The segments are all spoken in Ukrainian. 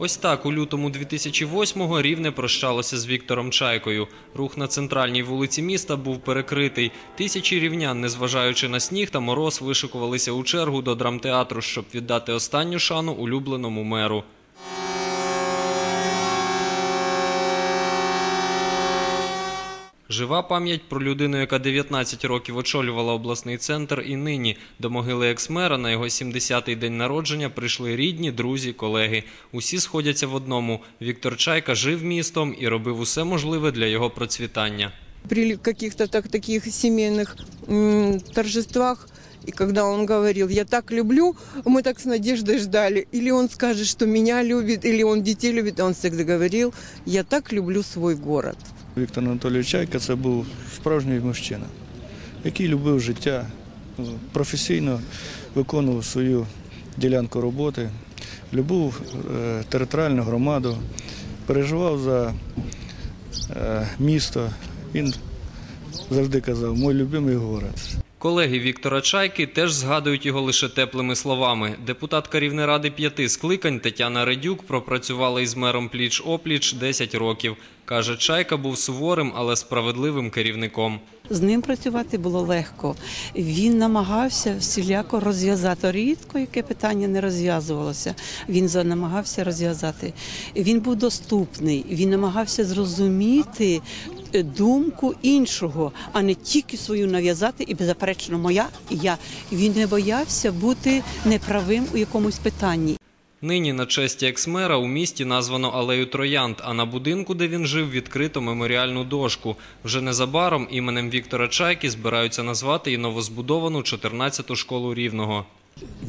Ось так у лютому 2008-го Рівне прощалося з Віктором Чайкою. Рух на центральній вулиці міста був перекритий. Тисячі рівнян, незважаючи на сніг та мороз, вишикувалися у чергу до драмтеатру, щоб віддати останню шану улюбленому меру. Жива пам'ять про людину, яка 19 років очолювала обласний центр і нині. До могили екс-мера на його 70-й день народження прийшли рідні, друзі, колеги. Усі сходяться в одному. Віктор Чайка жив містом і робив усе можливе для його процвітання. при каких-то так, таких семейных м, торжествах, и когда он говорил, я так люблю, мы так с надеждой ждали, или он скажет, что меня любит, или он детей любит, он всегда говорил, я так люблю свой город. Віктор Анатолійович Чайка це був справжній мужчина, який любив життя, професійно виконував свою ділянку роботи, любив е, територіальну громаду, переживав за е, місто. Він завжди казав, мой любимий город. Колеги Віктора Чайки теж згадують його лише теплими словами. Депутатка Рівнеради п'яти скликань Тетяна Редюк пропрацювала із мером пліч-опліч 10 років. Каже, Чайка був суворим, але справедливим керівником. З ним працювати було легко. Він намагався всіляко розв'язати. Рідко яке питання не розв'язувалося. Він намагався розв'язати. Він був доступний. Він намагався зрозуміти думку іншого, а не тільки свою нав'язати і беззаперечно моя і я. Він не боявся бути неправим у якомусь питанні. Нині на честі екс-мера у місті названо алею Троянд, а на будинку, де він жив, відкрито меморіальну дошку. Вже незабаром іменем Віктора Чайки збираються назвати і новозбудовану 14-ту школу Рівного.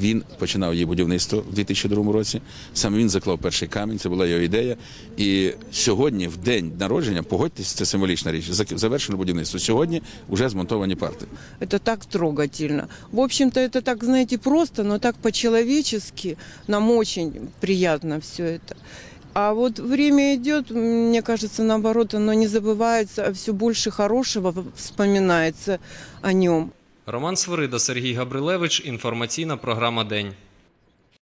Він починав її будівництво в 2002 році. Саме він заклав перший камінь, це була його ідея. І сьогодні, в день народження, погодьтесь, це символічна річ. зак- Завершено будівництво. Сьогодні вже змонтовані парти. Это так трогательно. В общем-то, это так, знаете, просто, но так по-человечески. Нам очень приятно все это. А вот время идет, мне кажется, наоборот, оно не забывается, а все больше хорошего вспоминается о нем. Роман Свирида, Сергій Габрилевич. Інформаційна програма День.